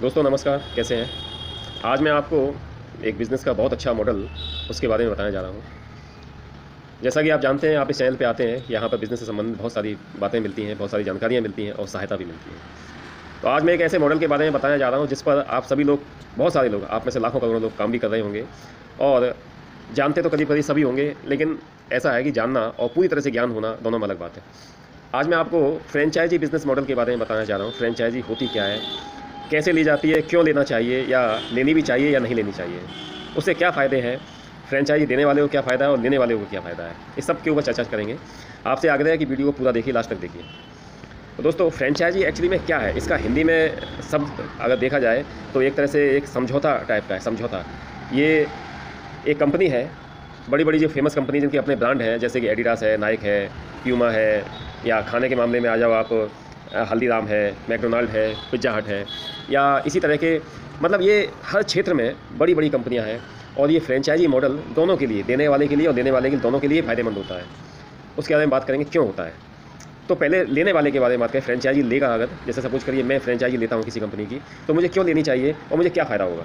दोस्तों, नमस्कार। कैसे हैं? आज मैं आपको एक बिज़नेस का बहुत अच्छा मॉडल उसके बारे में बताने जा रहा हूँ। जैसा कि आप जानते हैं, आप इस चैनल पे आते हैं, यहाँ पर बिज़नेस से संबंधित बहुत सारी बातें मिलती हैं, बहुत सारी जानकारियाँ मिलती हैं और सहायता भी मिलती है। तो आज मैं एक ऐसे मॉडल के बारे में बताने जा रहा हूँ जिस पर आप सभी लोग, बहुत सारे लोग, आप में से लाखों करोड़ों लोग काम भी कर रहे होंगे और जानते तो करीब करीब सभी होंगे, लेकिन ऐसा है कि जानना और पूरी तरह से ज्ञान होना दोनों में अलग बात है। आज मैं आपको फ्रेंचाइजी बिज़नेस मॉडल के बारे में बताना चाह रहा हूँ। फ्रेंचाइजी होती क्या है? कैसे ली जाती है, क्यों लेना चाहिए, या लेनी भी चाहिए या नहीं लेनी चाहिए, उससे क्या फ़ायदे हैं? फ्रेंचाइजी देने वाले को क्या फ़ायदा है और लेने वाले को क्या फ़ायदा है? इस सब के ऊपर चर्चा करेंगे। आपसे आग्रह है कि वीडियो को पूरा देखिए, लास्ट तक देखिए। तो दोस्तों, फ्रेंचाइजी एक्चुअली में क्या है? इसका हिंदी में सब अगर देखा जाए तो एक तरह से एक समझौता टाइप का है, समझौता। ये एक कंपनी है बड़ी बड़ी जो फ़ेमस कंपनी जिनके अपने ब्रांड हैं, जैसे कि एडिडास है नाइक है प्यूमा है, या खाने के मामले में आ जाओ आप हल्दीराम है, मैकडोनाल्ड है, पिज़्ज़ा हट है, या इसी तरह के मतलब ये हर क्षेत्र में बड़ी बड़ी कंपनियाँ हैं और ये फ्रेंचाइजी मॉडल दोनों के लिए, देने वाले के लिए और देने वाले के दोनों के लिए फ़ायदेमंद होता है। उसके बारे में बात करेंगे क्यों होता है। तो पहले लेने वाले के बारे में बात करें, फ्रेंचाइजी लेगा अगर, जैसे सपोज़ करिए मैं फ्रेंचाइजी लेता हूँ किसी कंपनी की तो मुझे क्यों लेनी चाहिए और मुझे क्या फ़ायदा होगा?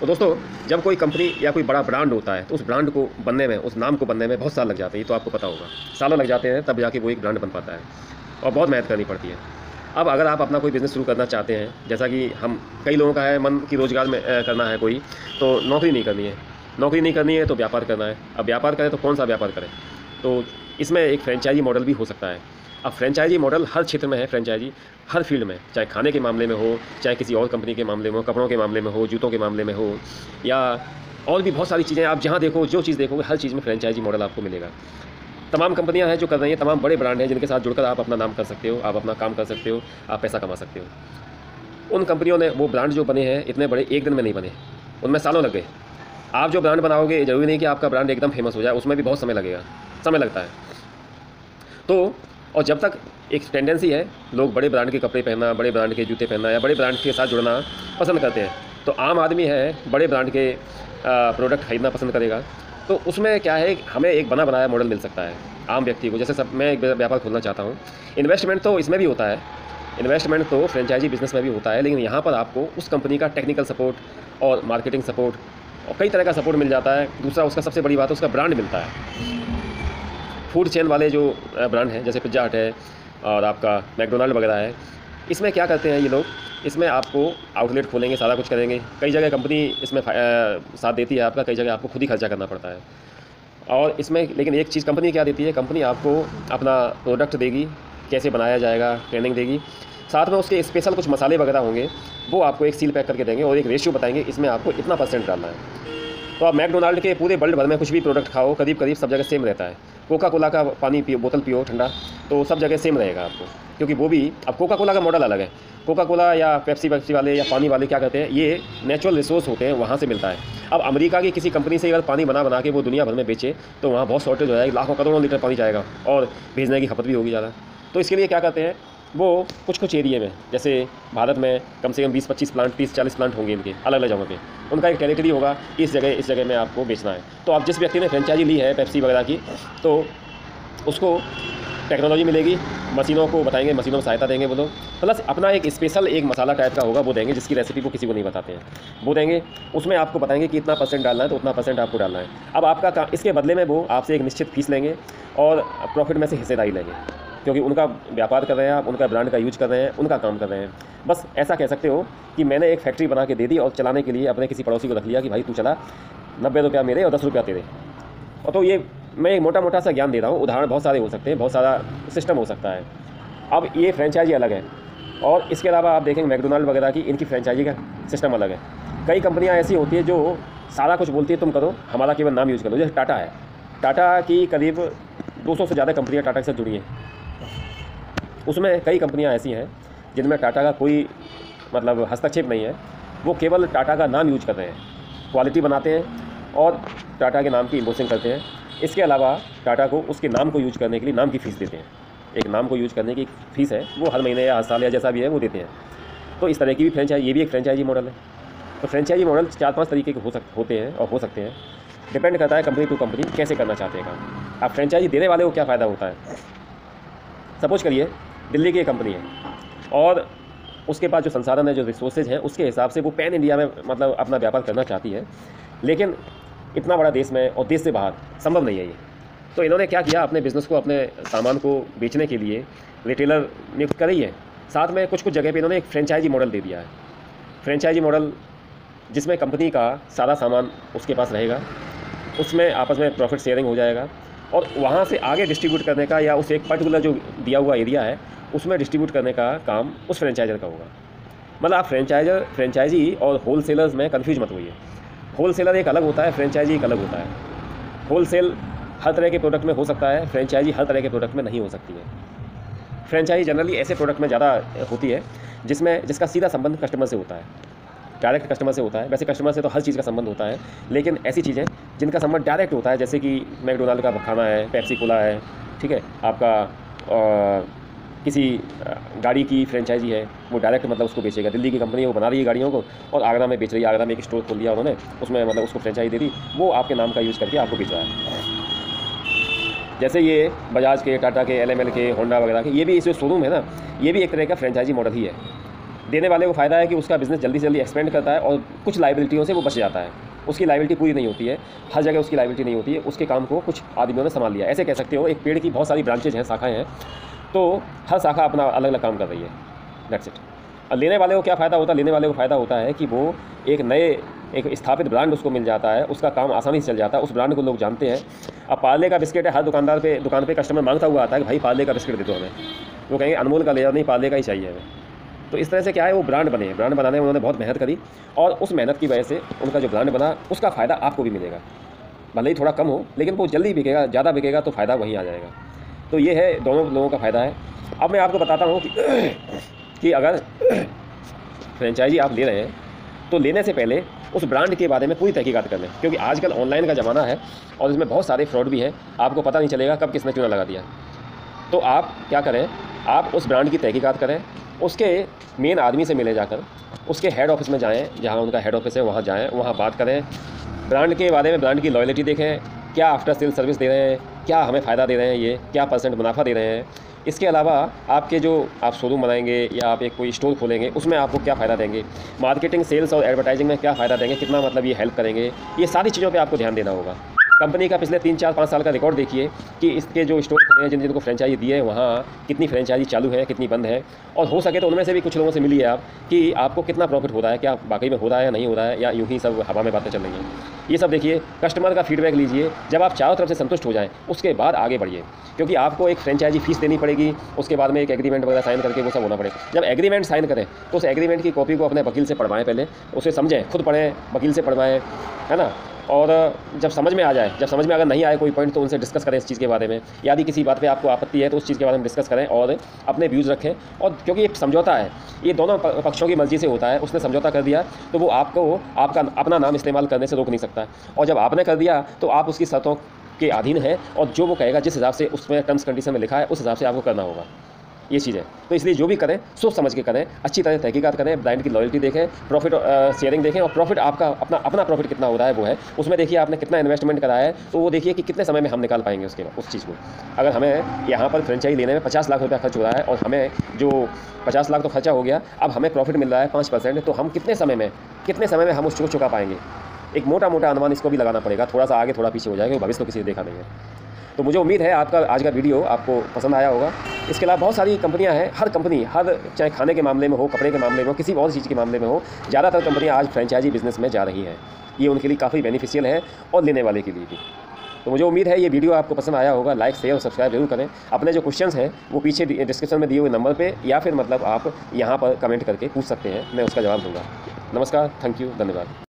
तो दोस्तों, जब कोई कंपनी या कोई बड़ा ब्रांड होता है तो उस ब्रांड को बनने में, उस नाम को बनने में बहुत साल लग जाते हैं, ये तो आपको पता होगा। सालों लग जाते हैं, तब जाके वो एक ब्रांड बन पाता है। और बहुत मेहनत करनी पड़ती है। अब अगर आप अपना कोई बिज़नेस शुरू करना चाहते हैं, जैसा कि हम कई लोगों का है, मन की रोज़गार में करना है कोई तो नौकरी नहीं करनी है। नौकरी नहीं करनी है तो व्यापार करना है। अब व्यापार करें तो कौन सा व्यापार करें? तो इसमें एक फ्रेंचाइजी मॉडल भी हो सकता है। अब फ्रेंचाइजी मॉडल हर क्षेत्र में है फ्रेंचाइजी हर फ़ील्ड में, चाहे खाने के मामले में हो, चाहे किसी और कंपनी के मामले में हो, कपड़ों के मामले में हो, जूतों के मामले में हो, या और भी बहुत सारी चीज़ें आप जहाँ देखो, जो चीज़ देखोगे, हर चीज़ में फ्रेंचाइजी मॉडल आपको मिलेगा। तमाम कंपनियाँ हैं जो कर रही हैं, तमाम बड़े ब्रांड हैं जिनके साथ जुड़कर आप अपना नाम कर सकते हो, आप अपना काम कर सकते हो, आप पैसा कमा सकते हो। उन कंपनियों ने वो ब्रांड जो बने हैं, इतने बड़े एक दिन में नहीं बने। उनमें सालों लग गए। आप जो ब्रांड बनाओगे ज़रूरी नहीं कि आपका ब्रांड एकदम फ़ेमस हो जाए, उसमें भी बहुत समय लगेगा, समय लगता है। तो और जब तक एक टेंडेंसी है, लोग बड़े ब्रांड के कपड़े पहनना, बड़े ब्रांड के जूते पहनना या बड़े ब्रांड के साथ जुड़ना पसंद करते हैं तो आम आदमी है, बड़े ब्रांड के प्रोडक्ट खरीदना पसंद करेगा। तो उसमें क्या है, हमें एक बना बनाया मॉडल मिल सकता है, आम व्यक्ति को। जैसे सब, मैं एक व्यापार खोलना चाहता हूँ। इन्वेस्टमेंट तो इसमें भी होता है। इन्वेस्टमेंट तो फ्रेंचाइजी बिज़नेस में भी होता है, लेकिन यहाँ पर आपको उस कंपनी का टेक्निकल सपोर्ट और मार्केटिंग सपोर्ट और कई तरह का सपोर्ट मिल जाता है। दूसरा उसका सबसे बड़ी बात है, उसका ब्रांड मिलता है। फ़ूड चेन वाले जो ब्रांड हैं, जैसे पिज्जा हट है और आपका मैकडोनाल्ड वगैरह है इसमें क्या करते हैं ये लोग? इसमें आपको आउटलेट खोलेंगे, सारा कुछ करेंगे। कई जगह कंपनी इसमें साथ देती है आपका, कई जगह आपको खुद ही खर्चा करना पड़ता है। और इसमें, लेकिन एक चीज़ कंपनी क्या देती है? कंपनी आपको अपना प्रोडक्ट देगी, कैसे बनाया जाएगा ट्रेनिंग देगी। साथ में उसके स्पेशल कुछ मसाले वगैरह होंगे, वो आपको एक सील पैक करके देंगे और एक रेशियो बताएँगे, इसमें आपको इतना परसेंट डालना है। तो आप मैकडोनाल्ड के पूरे वर्ल्ड भर में कुछ भी प्रोडक्ट खाओ करीब करीब सब जगह सेम रहता है। कोका कोला का पानी पियो, बोतल पियो, ठंडा तो सब जगह सेम रहेगा आपको। क्योंकि वो भी, अब कोका कोला का मॉडल अलग है। कोका कोला या पेप्सी वेप्सी वाले या पानी वाले क्या कहते हैं, ये नेचुरल रिसोर्स होते हैं, वहाँ से मिलता है। अब अमेरिका की किसी कंपनी से अगर पानी बना बना के वो दुनिया भर में बेचे तो वहाँ बहुत शॉर्टेज हो जाएगी, लाखों करोड़ों लीटर पानी जाएगा और भेजने की खपत भी होगी ज़्यादा। तो इसके लिए क्या कहते हैं वो कुछ कुछ एरिए में, जैसे भारत में कम से कम 20-25 प्लांट 30-40 प्लांट होंगे इनके अलग अलग जगहों पे। उनका एक टेरिटरी होगा, इस जगह इस जगह में आपको बेचना है। तो आप जिस व्यक्ति ने फ्रेंचाइजी ली है पेप्सी वगैरह की तो उसको टेक्नोलॉजी मिलेगी, मशीनों को बताएँगे, मशीनों में सहायता देंगे वो लोग। प्लस अपना एक स्पेशल एक मसाला टाइप का होगा, वो देंगे, जिसकी रेसिपी वो किसी को नहीं बताते हैं। वो देंगे, उसमें आपको बताएँगे कि इतना परसेंट डालना है तो उतना परसेंट आपको डालना है। अब आपका काम इसके बदले में वो आपसे एक निश्चित फ़ीस लेंगे और प्रॉफिट में से हिस्सेदारी लेंगे। क्योंकि उनका व्यापार कर रहे हैं आप, उनका ब्रांड का यूज़ कर रहे हैं, उनका काम कर रहे हैं। बस ऐसा कह सकते हो कि मैंने एक फैक्ट्री बना के दे दी और चलाने के लिए अपने किसी पड़ोसी को रख लिया कि भाई तू चला, नब्बे रुपया मेरे और दस रुपया तेरे। और तो ये मैं एक मोटा मोटा सा ज्ञान दे रहा हूँ, उदाहरण बहुत सारे हो सकते हैं, बहुत सारा सिस्टम हो सकता है। अब ये फ्रेंचाइजी अलग है। और इसके अलावा आप देखेंगे मैकडोनाल्ड वगैरह की, इनकी फ्रेंचाइजी का सिस्टम अलग है। कई कंपनियाँ ऐसी होती है जो सारा कुछ बोलती है, तुम करो, हमारा केवल नाम यूज़ करो जैसे टाटा है। टाटा की करीब 200 से ज़्यादा कंपनियाँ टाटा के साथ जुड़ी हैं। उसमें कई कंपनियाँ ऐसी हैं जिनमें टाटा का कोई मतलब हस्तक्षेप नहीं है। वो केवल टाटा का नाम यूज़ कर रहे हैं, क्वालिटी बनाते हैं और टाटा के नाम की इम्पोसिंग करते हैं। इसके अलावा टाटा को उसके नाम को यूज़ करने के लिए नाम की फ़ीस देते हैं। एक नाम को यूज़ करने की फ़ीस है, वो हर महीने या हर साल या जैसा भी है, वो देते हैं। तो इस तरह की भी फ्रेंचाइज ये भी एक फ्रेंचाइजी मॉडल है। तो फ्रेंचाइजी मॉडल चार पाँच तरीके के हो सक, होते हैं और हो सकते हैं। डिपेंड करता है कंपनी टू कंपनी कैसे करना चाहते हैं काम। अब फ्रेंचाइजी देने वाले को क्या फ़ायदा होता है? सपोज़ करिए, दिल्ली की एक कंपनी है। और उसके पास जो संसाधन है, जो रिसोर्सेज हैं, उसके हिसाब से वो पैन इंडिया में मतलब अपना व्यापार करना चाहती है। लेकिन इतना बड़ा देश में और देश से बाहर संभव नहीं है ये। तो इन्होंने क्या किया अपने बिज़नेस को, अपने सामान को बेचने के लिए? रिटेलर नियुक्त करी है। साथ में कुछ कुछ जगह पे इन्होंने एक फ्रेंचाइजी मॉडल दे दिया है। फ्रेंचाइजी मॉडल जिसमें कंपनी का सारा सामान उसके पास रहेगा। उसमें आपस में प्रॉफिट शेयरिंग हो जाएगा। और वहाँ से आगे डिस्ट्रीब्यूट करने का या उस एक पर्टिकुलर जो दिया हुआ एरिया है, उसमें डिस्ट्रीब्यूट करने का काम उस फ्रेंचाइजर का होगा। मतलब आप फ्रेंचाइजर फ्रेंचाइजी और होल सेलर्स में कन्फ्यूज़ मत होइए। होल सेलर एक अलग होता है फ्रेंचाइजी एक अलग होता है। होल सेल हर तरह के प्रोडक्ट में हो सकता है फ्रेंचाइजी हर तरह के प्रोडक्ट में नहीं हो सकती है। फ्रेंचाइजी जनरली ऐसे प्रोडक्ट में ज़्यादा होती है, जिसमें, जिसका सीधा संबंध कस्टमर से होता है। डायरेक्ट कस्टमर से होता है। वैसे कस्टमर से तो हर चीज़ का संबंध होता है, लेकिन ऐसी चीज़ें जिनका संबंध डायरेक्ट होता है जैसे कि मैकडोनाल्ड का खाना है पेप्सी कोला है ठीक है आपका आ, किसी गाड़ी की फ्रेंचाइजी है वो डायरेक्ट मतलब उसको बेचेगा। दिल्ली की कंपनी है वो बना रही है गाड़ियों को और आगरा में बेच रही है। आगरा में एक स्टोर खोल दिया उन्होंने उसमें मतलब उसको फ्रेंचाइजी दे दी वो आपके नाम का यूज़ करके आपको बेच रहा है। जैसे ये बजाज के टाटा के एलएमएल के होंडा वगैरह के ये भी इस शोरूम है ना ये भी एक तरह का फ्रेंचाइजी मॉडल ही है। देने वाले को फ़ायदा है कि उसका बिज़नेस जल्दी से जल्दी एक्सपेंड करता है और कुछ लाइबिलिटियों से वो बच जाता है। उसकी लाइबिलिटी पूरी नहीं होती है। हर जगह उसकी लाइबिलिटी नहीं होती है। उसके काम को कुछ आदमियों ने संभाल लिया ऐसे कह सकते हो, एक पेड़ की बहुत सारी ब्रांचेज हैं, शाखाएँ हैं। तो हर शाखा अपना अलग अलग काम कर रही है। डेट्स इट और लेने वाले को क्या फ़ायदा होता? है लेने वाले को फ़ायदा होता है कि वो एक नए, एक स्थापित ब्रांड उसको मिल जाता है। उसका काम आसानी से चल जाता है। उस ब्रांड को लोग जानते हैं। अब पार्ले का बिस्किट है हर दुकानदार पे, दुकान पे कस्टमर माँगता हुआ आता है कि, भाई, पार्ले का बिस्किट दे दो हमें। वो कहेंगे, अनमोल का ले जाओ नहीं, पार्ले का ही चाहिए हमें। तो इस तरह से क्या है वो ब्रांड बने ब्रांड बनाने में उन्होंने बहुत मेहनत करी और उस मेहनत की वजह से उनका जो ब्रांड बना उसका फ़ायदा आपको भी मिलेगा। भले ही थोड़ा कम हो लेकिन वो जल्दी बिकेगा ज़्यादा बिकेगा तो फ़ायदा वहीं आ जाएगा। तो ये है दोनों लोगों का फ़ायदा है। अब मैं आपको बताता हूँ कि, कि अगर फ्रेंचाइजी आप ले रहे हैं तो लेने से पहले उस ब्रांड के बारे में पूरी तहकीकात कर लें। क्योंकि आजकल ऑनलाइन का ज़माना है और इसमें बहुत सारे फ्रॉड भी हैं। आपको पता नहीं चलेगा कब किसने चूना लगा दिया। तो आप क्या करें आप उस ब्रांड की तहकीकात करें। उसके मेन आदमी से मिले जाकर, उसके हेड ऑफ़िस में जाएँ, जहाँ उनका हेड ऑफ़िस है, वहाँ जाएँ, वहाँ बात करें। ब्रांड के बारे में ब्रांड की लॉयलिटी देखें, क्या आफ्टर सेल सर्विस दे रहे हैं, क्या हमें फ़ायदा दे रहे हैं ये, क्या परसेंट मुनाफा दे रहे हैं। इसके अलावा आपके जो आप शोरूम बनाएँगे या आप एक कोई स्टोर खोलेंगे, उसमें आपको क्या फ़ायदा देंगे? मार्केटिंग सेल्स और एडवर्टाइजिंग में क्या फ़ायदा देंगे? कितना मतलब ये हेल्प करेंगे? ये सारी चीज़ों पे आपको ध्यान देना होगा। कंपनी का पिछले तीन, चार, पाँच साल का रिकॉर्ड देखिए कि इसके जो स्टोर खुले हैं, जिन, जिनको फ्रेंचाइजी दी है, वहाँ कितनी फ्रेंचाइजी चालू है, कितनी बंद है। और हो सके तो उनमें से भी कुछ लोगों से मिलिए आप कि आपको कितना प्रॉफिट हो रहा है, क्या वाकई में हो रहा है या नहीं हो रहा है, या यूँ ही सब हवा में बातें चल रही हैं। ये सब देखिए कस्टमर का फीडबैक लीजिए। जब आप चारों तरफ़ से संतुष्ट हो जाएँ, उसके बाद आगे बढ़िए। क्योंकि आपको एक फ्रेंचाइजी फ़ीस देनी पड़ेगी, उसके बाद में एक एग्रीमेंट वगैरह साइन करके वो सब होना पड़ेगा। जब एग्रीमेंट साइन करें तो उस एग्रीमेंट की कॉपी को अपने वकील से पढ़वाएँ पहले, उसे समझें, खुद पढ़ें, वकील से पढ़वाएँ, है ना? और जब समझ में आ जाए, जब समझ में अगर नहीं आए कोई पॉइंट तो उनसे डिस्कस करें इस चीज़ के बारे में। यदि किसी बात पे आपको आपत्ति है तो उस चीज़ के बारे में डिस्कस करें और अपने व्यूज़ रखें। और क्योंकि एक समझौता है, ये दोनों पक्षों की मर्ज़ी से होता है, उसने समझौता कर दिया तो वो आपको, आपका अपना नाम इस्तेमाल करने से रोक नहीं सकता। और जब आपने कर दिया तो आप उसकी शर्तों के अधीन है और जो वो कहेगा, जिस हिसाब से उसमें टर्म्स कंडीशन में लिखा है, उस हिसाब से आपको करना होगा। ये चीज़ है। तो इसलिए जो भी करें, सोच समझ के करें, अच्छी तरह तहकीकत करें ब्रांड की लॉयल्टी देखें, प्रॉफिट शेयरिंग देखें और प्रॉफिट आपका, अपना अपना प्रॉफिट कितना हो रहा है वो है। उसमें देखिए आपने कितना इन्वेस्टमेंट कराया है तो वो देखिए कि कितने समय में हम निकाल पाएँगे उसके उस चीज़ को। अगर हमें यहाँ पर फ्रेंचाइज लेने में पचास लाख रुपया खर्च हो रहा है और हमें जो पचास लाख तो खर्चा हो गया, अब हमें प्रॉफिट मिल रहा है पाँच परसेंट तो हम कितने समय में, कितने समय में हम उसको चुका पाएँगे? एक मोटा मोटा अनुमान इसको भी लगाना पड़ेगा थोड़ा सा आगे, थोड़ा पीछे हो जाएगा, भविष्य तो किसी ने देखा नहीं है। तो मुझे उम्मीद है आपका आज का वीडियो आपको पसंद आया होगा। इसके अलावा बहुत सारी कंपनियाँ हैं, हर कंपनी, हर चाहे खाने के मामले में हो, कपड़े के मामले में हो, किसी और चीज़ के मामले में हो, ज़्यादातर कंपनियाँ आज फ्रेंचाइजी बिज़नेस में जा रही हैं। ये उनके लिए काफ़ी बेनिफिशियल है और लेने वाले के लिए भी। तो मुझे उम्मीद है ये वीडियो आपको पसंद आया होगा, लाइक, शेयर और सब्सक्राइब ज़रूर करें। अपने जो क्वेश्चंस हैं, वो पीछे डिस्क्रिप्शन में दिए हुए नंबर पे या फिर मतलब आप यहाँ पर कमेंट करके पूछ सकते हैं, मैं उसका जवाब दूँगा। नमस्कार, थैंक यू, धन्यवाद।